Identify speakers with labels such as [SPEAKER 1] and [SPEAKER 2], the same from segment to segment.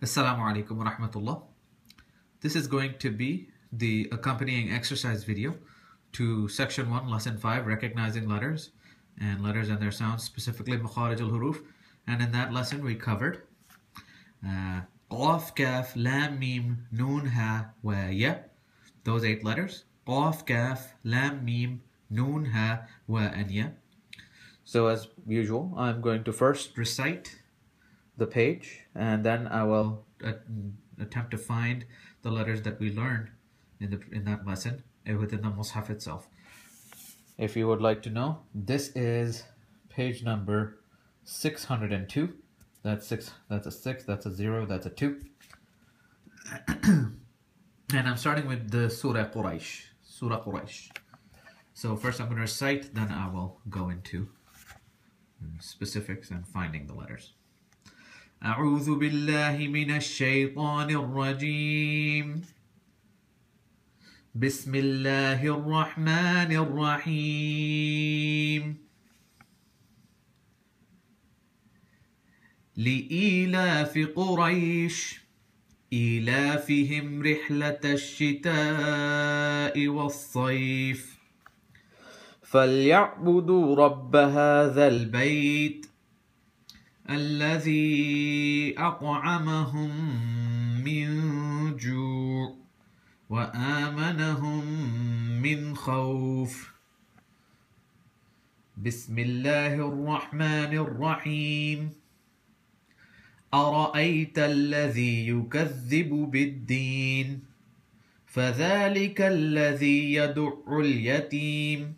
[SPEAKER 1] Assalamu alaikum wa rahmatullah. This is going to be the accompanying exercise video to section 1, lesson 5, recognizing letters and letters and their sounds, specifically makharij al-huruf. And in that lesson we covered uh, kaf, lam, mim, noon, ha, wa, ya. Those eight letters. Lam, mim, noon, ha, wa, and ya. So as usual, I'm going to first recite the page and then I will uh, attempt to find the letters that we learned in the in that lesson uh, within the Mus'haf itself. If you would like to know, this is page number 602. That's six. That's a six. That's a zero. That's a two. and I'm starting with the Surah Quraysh. Surah Quraysh. So first I'm going to recite, then I will go into specifics and finding the letters. أعوذ بالله من الشيطان الرجيم. بسم الله الرحمن الرحيم. لإيلاف قريش إيلافهم رحلة الشتاء والصيف. فليعبدوا رب هذا البيت الذي أطعمهم من جوع وآمنهم من خوف. بسم الله الرحمن الرحيم. أرأيت الذي يكذب بالدين؟ فذلك الذي يدع اليتيم.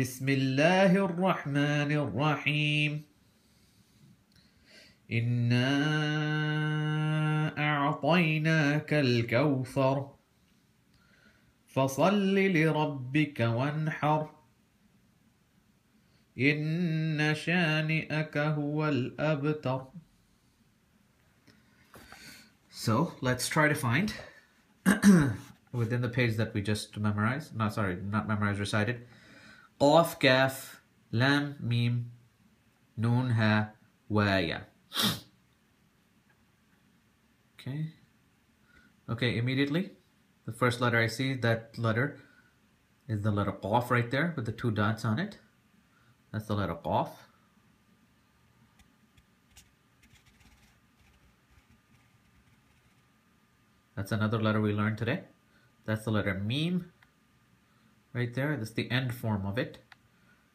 [SPEAKER 1] بسم الله الرحمن الرحيم إنا أعطيناك الكوثر فصل لربك وانحر إن شانئك هو الأبتر So let's try to find within the page that we just memorized, no sorry, not memorized, recited, قاف كاف Lam, Mim, Nun, Ha, ويا okay. Okay immediately the first letter I see that letter is the letter qaf right there with the two dots on it. That's the letter qaf. That's another letter we learned today. That's the letter mim right there. That's the end form of it.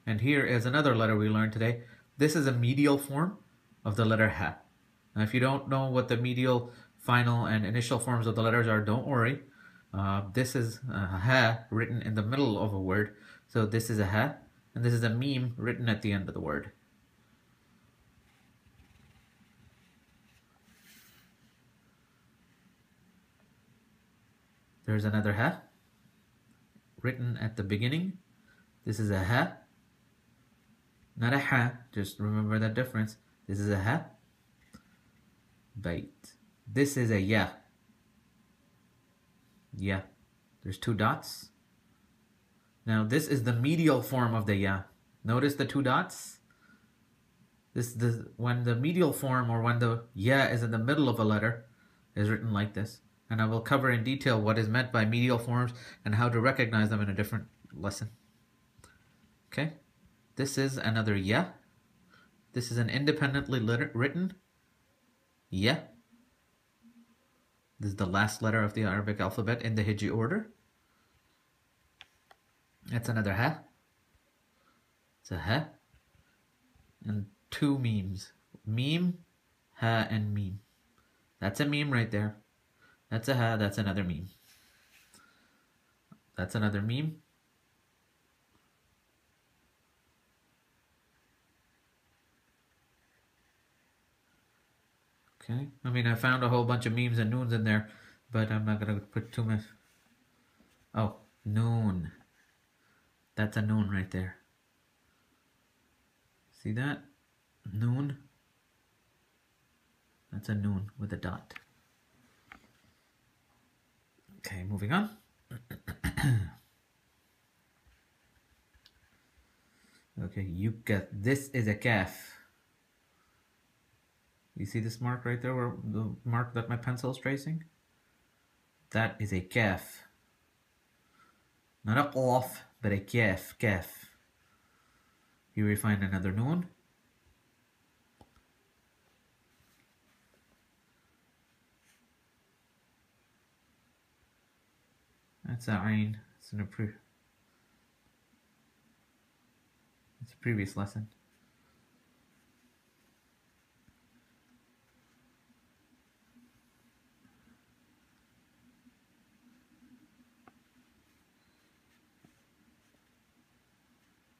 [SPEAKER 1] And here is another letter we learned today. This is a medial form of the letter ha. Now, if you don't know what the medial, final, and initial forms of the letters are, don't worry. Uh, this is ha written in the middle of a word. So this is a ha, and this is a mim written at the end of the word. There's another ha written at the beginning. This is a ha, not a ha. Just remember that difference. This is a ha. Bait. This is a ya. Ya. There's two dots. Now this is the medial form of the ya. Notice the two dots. This the when the medial form or when the ya is in the middle of a letter is written like this and I will cover in detail what is meant by medial forms and how to recognize them in a different lesson. Okay, this is another ya. This is an independently written ya. This is the last letter of the Arabic alphabet in the Hijri order. That's another ha. It's a ha. And two mims. Mim, ha, and mim. That's a mim right there. That's a ha, that's another mim. That's another mim. Okay, I mean, I found a whole bunch of mims and noons in there, but I'm not gonna put too much. Oh, noon. That's a noon right there. See that? Noon. That's a noon with a dot. Okay, moving on. okay, you get this is a kaf. You see this mark right there, where the mark that my pencil is tracing? That is a kaf. Not a qaf, but a kaf, kaf. Here we find another noon. That's a ain. It's an pre It's a previous lesson.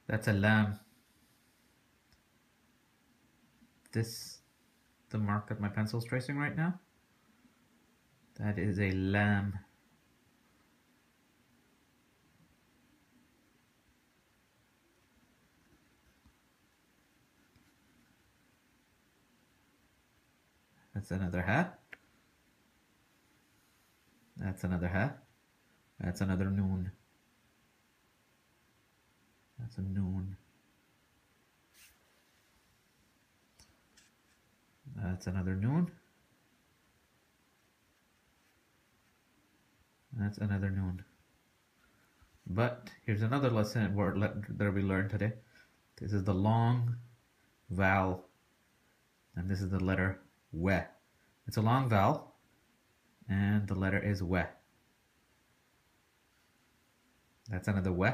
[SPEAKER 1] That's a lam. This, the mark that my pencil's tracing right now, that is a lam. That's another hat. That's another hat. That's another noon. That's a noon. That's another noon. That's another noon. But here's another lesson that we learned today. This is the long vowel, and this is the letter we. It's a long vowel, and the letter is we. That's another we.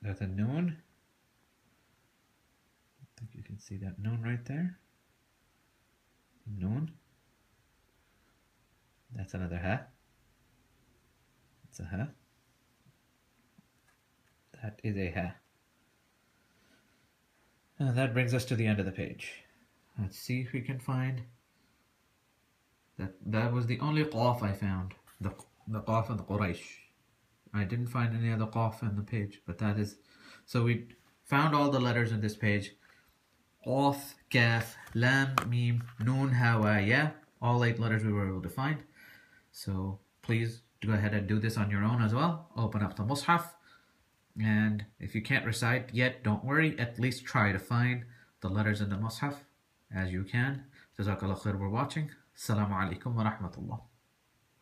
[SPEAKER 1] That's a noon. Can see that noon right there. Noon. That's another ha. It's a ha. That is a ha. And that brings us to the end of the page. Let's see if we can find that that was the only qaf I found. The the qaf and the Quraysh. I didn't find any other qaf in the page, but that is so we found all the letters in this page. Qaf, kaf, lam, mim, noon, hawa, Yeah. All eight letters we were able to find. So please go ahead and do this on your own as well. Open up the Mus'haf. And if you can't recite yet, don't worry. At least try to find the letters in the Mus'haf as you can. Jazakallah khair for watching. Assalamu alaikum wa rahmatullah.